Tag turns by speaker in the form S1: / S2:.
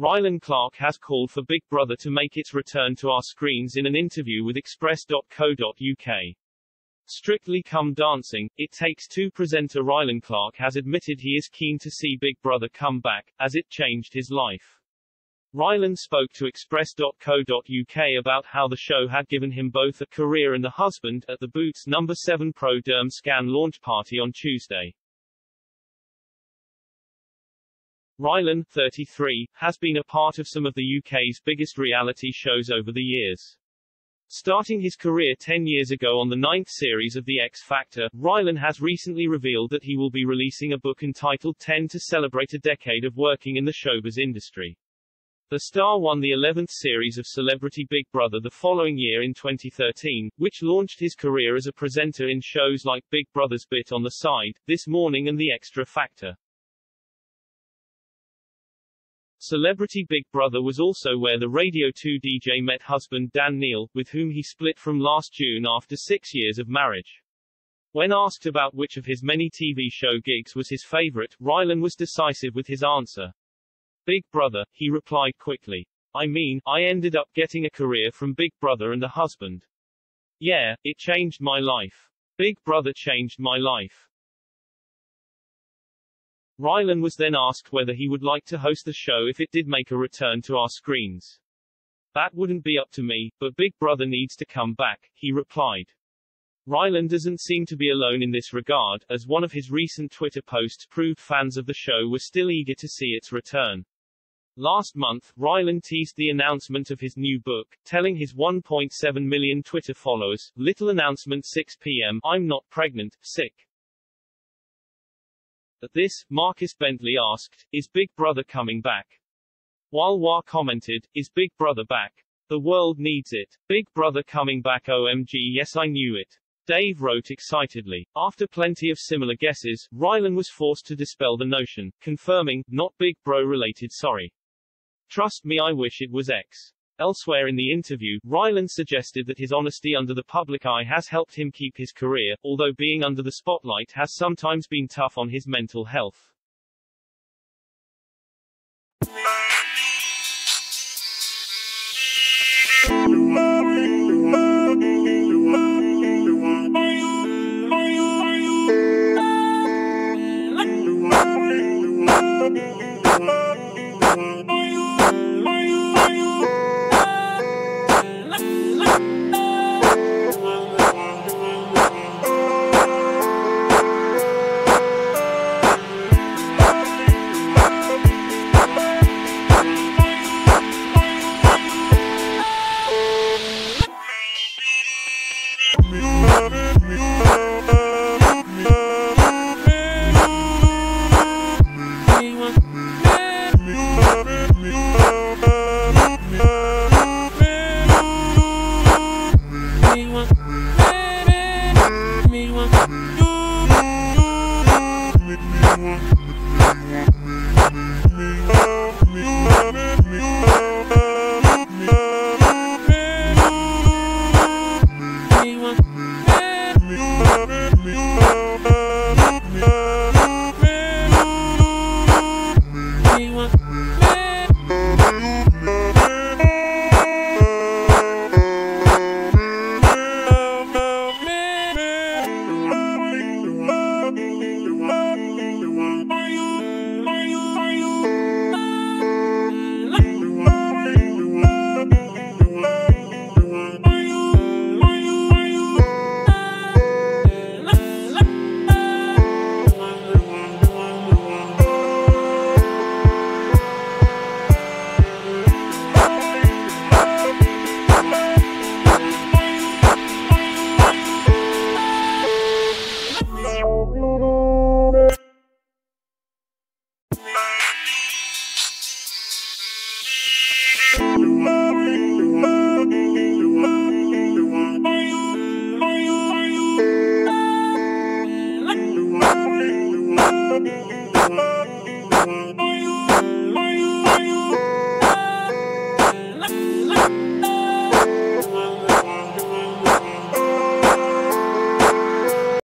S1: Rylan Clark has called for Big Brother to make its return to our screens in an interview with Express.co.uk. Strictly Come Dancing, It Takes Two presenter Rylan Clark has admitted he is keen to see Big Brother come back, as it changed his life. Rylan spoke to Express.co.uk about how the show had given him both a career and a husband, at the Boots number 7 Pro Derm Scan launch party on Tuesday. Rylan, 33, has been a part of some of the UK's biggest reality shows over the years. Starting his career 10 years ago on the ninth series of The X Factor, Rylan has recently revealed that he will be releasing a book entitled 10 to celebrate a decade of working in the showbiz industry. The star won the 11th series of Celebrity Big Brother the following year in 2013, which launched his career as a presenter in shows like Big Brother's Bit on the Side, This Morning and The Extra Factor. Celebrity Big Brother was also where the Radio 2 DJ met husband Dan Neal, with whom he split from last June after six years of marriage. When asked about which of his many TV show gigs was his favorite, Rylan was decisive with his answer. Big Brother, he replied quickly. I mean, I ended up getting a career from Big Brother and a husband. Yeah, it changed my life. Big Brother changed my life. Rylan was then asked whether he would like to host the show if it did make a return to our screens. That wouldn't be up to me, but Big Brother needs to come back, he replied. Rylan doesn't seem to be alone in this regard, as one of his recent Twitter posts proved fans of the show were still eager to see its return. Last month, Rylan teased the announcement of his new book, telling his 1.7 million Twitter followers, little announcement 6 p.m., I'm not pregnant, sick. At this, Marcus Bentley asked, Is Big Brother coming back? While Wah commented, Is Big Brother back? The world needs it. Big Brother coming back OMG yes I knew it. Dave wrote excitedly. After plenty of similar guesses, Rylan was forced to dispel the notion, confirming, not Big Bro related sorry. Trust me I wish it was X. Elsewhere in the interview, Rylan suggested that his honesty under the public eye has helped him keep his career, although being under the spotlight has sometimes been tough on his mental health.
S2: Thank you.